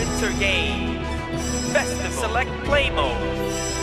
Winter Games. Best Select Play Mode.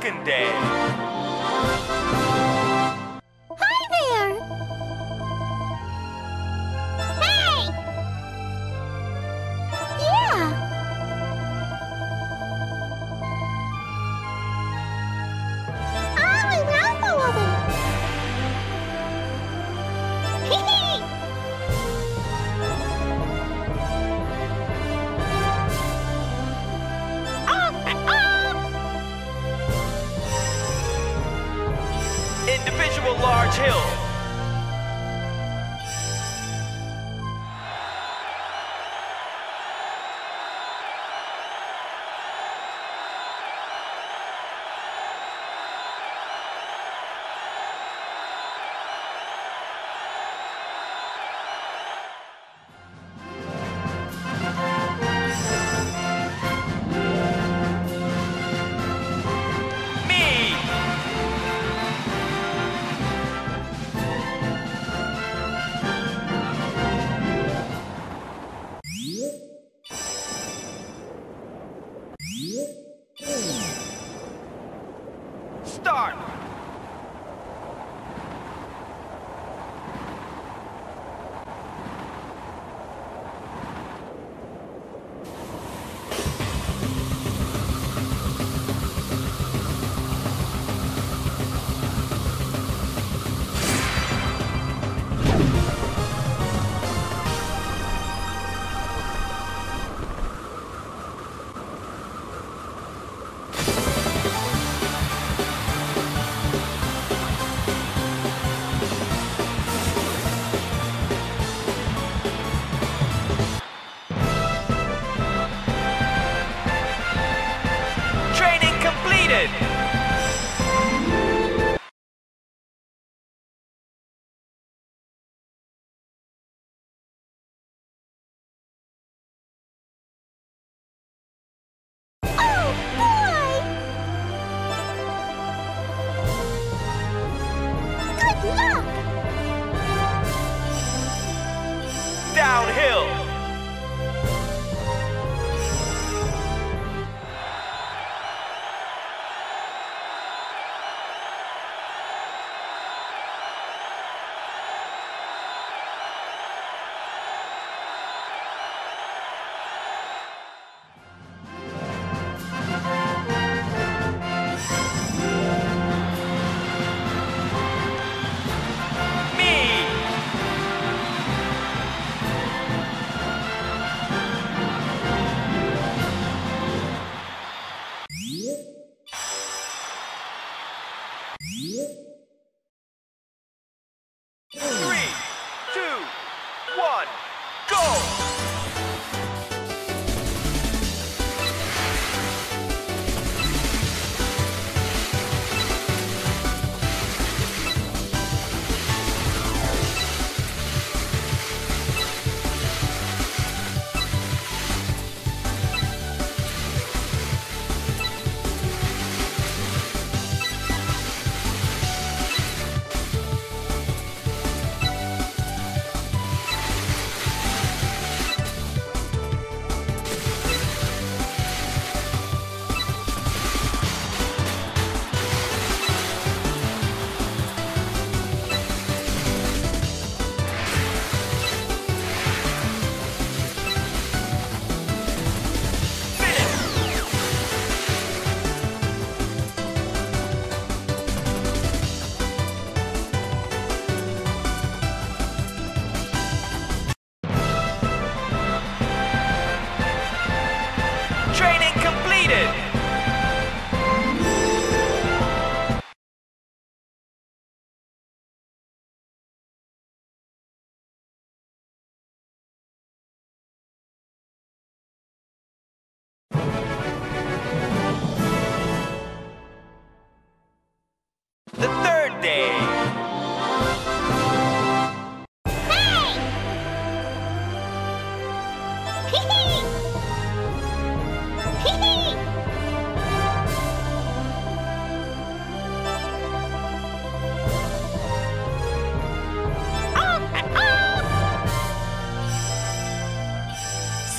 second day. start!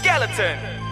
Skeleton.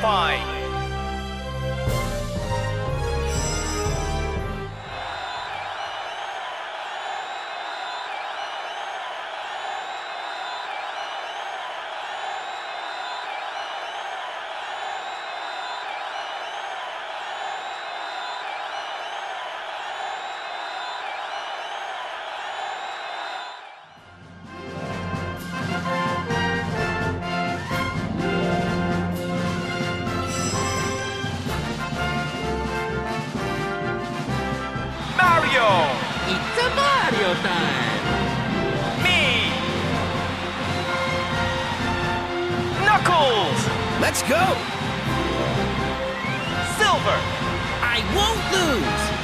Dream time! Me! Knuckles! Let's go! Silver! I won't lose!